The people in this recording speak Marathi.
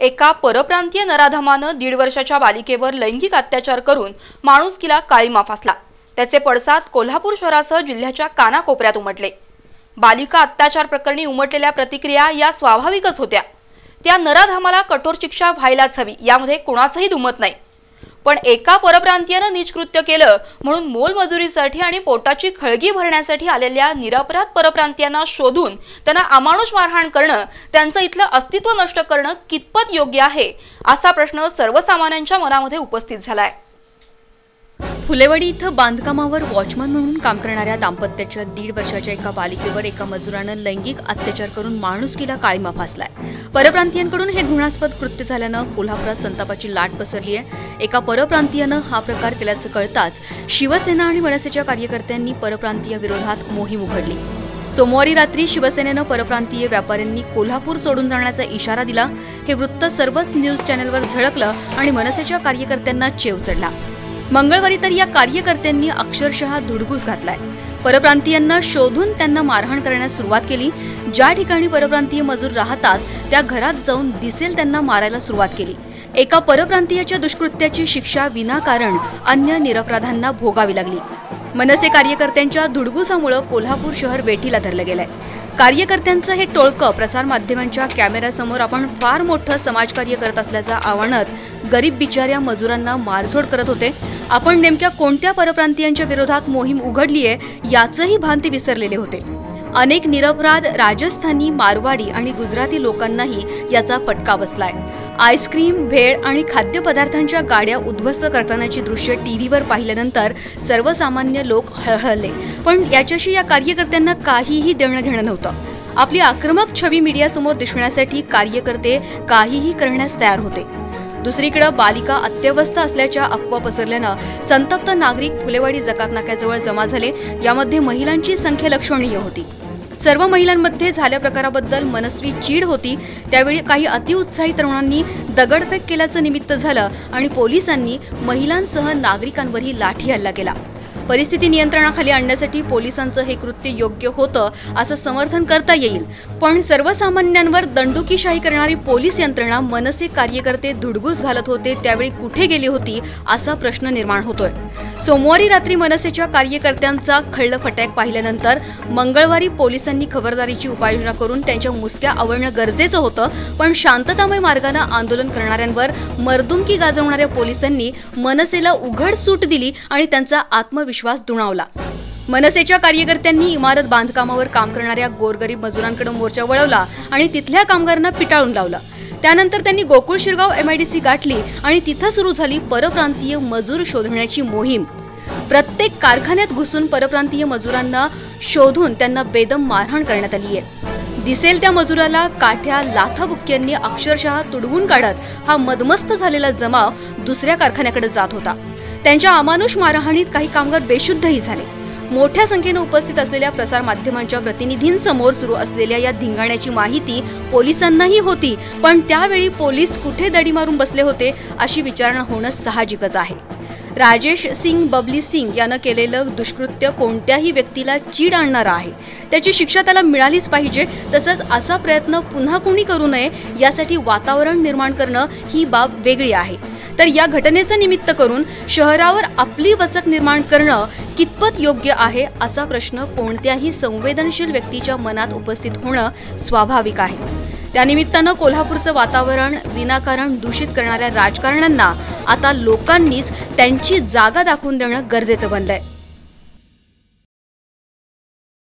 एका परप्रांतीय नराधमानं दीड वर्षाच्या बालिकेवर लैंगिक अत्याचार करून माणुसकीला काळीमा फासला. त्याचे पडसाद कोल्हापूर शहरासह जिल्ह्याच्या कानाकोपऱ्यात उमटले. बालिका अत्याचार प्रकरणी उमटलेल्या प्रतिक्रिया या स्वाभाविकच होत्या. त्या नराधमाला कठोर शिक्षा व्हायलाच हवी यामध्ये कुणाचंही दुमत नाही. पण एका परप्रांतीयानं निष्कृत्य केलं म्हणून मोलमजुरीसाठी आणि पोटाची खळगी भरण्यासाठी आलेल्या निरपराध परप्रांतीयांना शोधून त्यांना अमानुष मारहाण करणं त्यांचं इथलं अस्तित्व नष्ट करणं कितपत योग्य आहे असा प्रश्न सर्वसामान्यांच्या मनामध्ये उपस्थित झालाय. फुलेवाडी इथं बांधकामावर वॉचमन म्हणून काम करणाऱ्या दाम्पत्याच्या दीड वर्षाच्या एका बालिकेवर एका मजुरानं लैंगिक अत्याचार करून माणुसकीला काळीमा फासलाय. परप्रांतीयांकडून हे घृणास्पद कृत्य झाल्यानं कोल्हापुरात संतापाची लाट पसरली आहे. एका परप्रांतीयानं हा प्रकार केल्याचं कळताच शिवसेना आणि मनसेच्या कार्यकर्त्यांनी परप्रांतीय विरोधात मोहीम उघडली. सोमवारी रात्री शिवसेनेनं परप्रांतीय व्यापाऱ्यांनी कोल्हापूर सोडून जाण्याचा इशारा दिला. हे वृत्त सर्वच न्यूज चॅनलवर झळकलं आणि मनसेच्या कार्यकर्त्यांना चेव चढला. मंगळवारी तर या कार्यकर्त्यांनी अक्षरशः धुडगूस घातलाय. परप्रांतीयांना शोधून त्यांना मारहाण करण्यास सुरुवात केली. ज्या ठिकाणी परप्रांतीय मजूर राहतात त्या घरात जाऊन दिसेल त्यांना मारायला सुरुवात केली. एका परप्रांतीयाच्या दुष्कृत्याची शिक्षा विनाकारण अन्य निरपराधांना भोगावी लागली. मनसे कार्यकर्त्यांच्या धुडगुसामुळं कोल्हापूर शहर वेठीला धरलं गेलंय. कार्यकर्त्यांचं हे टोळकं प्रसारमाध्यमांच्या कॅमेऱ्यासमोर आपण फार मोठं समाजकार्य करत असल्याचं आव्हानात गरीब बिचाऱ्या मजुरांना मारझोड करत होते. आपण नेमक्या कोणत्या परप्रांतीयांच्या विरोधात मोहीम उघडली आहे याचंही भान ते विसरलेले होते. अनेक निरपराध राजस्थानी मारवाडी आणि गुजराती लोकांनाही याचा फटका बसलाय. आईस्क्रीम भेळ आणि खाद्यपदार्थांच्या गाड्या उद्ध्वस्त करतानाची दृश्य टीव्हीवर पाहिल्यानंतर सर्वसामान्य लोक हळहळले. पण याच्याशी या कार्यकर्त्यांना काहीही देणं घेणं नव्हतं. आपली आक्रमक छवी मीडियासमोर दिसण्यासाठी कार्यकर्ते काहीही करण्यास तयार होते. दुसरीकडे बालिका अत्यवस्थ असल्याच्या अफवा पसरल्यानं संतप्त नागरिक फुलेवाडी जकात नाक्याजवळ जमा झाले. यामध्ये महिलांची संख्या लक्षणीय होती. सर्व महिलांमध्ये झाल्या प्रकाराबद्दल मनस्वी चीड होती. त्यावेळी काही अतिउत्साही तरुणांनी दगडफेक केल्याचं निमित्त झालं आणि पोलिसांनी महिलांसह नागरिकांवरही लाठी हल्ला केला. परिस्थिती नियंत्रणाखाली आणण्यासाठी पोलिसांचं हे कृत्य योग्य होतं असं समर्थन करता येईल. पण सर्वसामान्यांवर दंडुकीशाही करणारी पोलीस यंत्रणा मनसे कार्यकर्ते धुडगूस घालत होते त्यावेळी कुठे गेली होती असा प्रश्न निर्माण होतोय. सोमवारी रात्री मनसेच्या कार्यकर्त्यांचा खळ्ळ फटॅक पाहिल्यानंतर मंगळवारी पोलिसांनी खबरदारीची उपाययोजना करून त्यांच्या मुसक्या आवळणं गरजेचं होतं पण शांततामय मार्गानं आंदोलन करणाऱ्यांवर मर्दुमकी गाजवणाऱ्या पोलिसांनी मनसेला उघड सूट दिली आणि त्यांचा आत्मविश्वास विश्वास दुणावला. मनसेच्या कार्यकर्त्यांनी इमारत बांधकामावर काम करणाऱ्या गोरगरीब मजुरांकडे मोर्चा वळवला आणि तिथल्या कामगारांना पिटाळून लावलं. त्यानंतर त्यांनी गोकुळ शिरगाव एमआयडीसी गाठली आणि तिथं सुरू झाली परप्रांतीय मजूर शोधण्याची मोहीम. प्रत्येक कारखान्यात घुसून परप्रांतीय मजुरांना शोधून त्यांना बेदम मारहाण करण्यात आली आहे. दिसेल त्या मजुराला काठ्या लाथाबुक्क्यांनी अक्षरशः तुडवून काढत हा मदमस्त झालेला जमाव दुसऱ्या कारखान्याकडे जात होता. त्यांच्या अमानुष मारहाणीत काही कामगार बेशुद्धही झाले. मोठ्या संख्येनं उपस्थित असलेल्या प्रसार माध्यमांच्या प्रतिनिधींसमोर सुरू असलेल्या या धिंगाण्याची माहिती पोलिसांनाही होती पण त्यावेळी पोलीस कुठे दडी मारून बसले होते अशी विचारणा होणं साहजिकच आहे. राजेश सिंग बबली सिंग यानं केलेलं दुष्कृत्य कोणत्याही व्यक्तीला चीड आणणारं आहे. त्याची शिक्षा त्याला मिळालीच पाहिजे तसंच असा प्रयत्न पुन्हा कुणी करू नये यासाठी वातावरण निर्माण करणं ही बाब वेगळी आहे. तर या घटनेचं निमित्त करून शहरावर आपली वचक निर्माण करणं कितपत योग्य आहे असा प्रश्न कोणत्याही संवेदनशील व्यक्तीच्या मनात उपस्थित होणं स्वाभाविक आहे. त्यानिमित्तानं कोल्हापूरचं वातावरण विनाकारण दूषित करणाऱ्या राजकारण्यांना आता लोकांनीच त्यांची जागा दाखवून देणं गरजेचं बनलंय.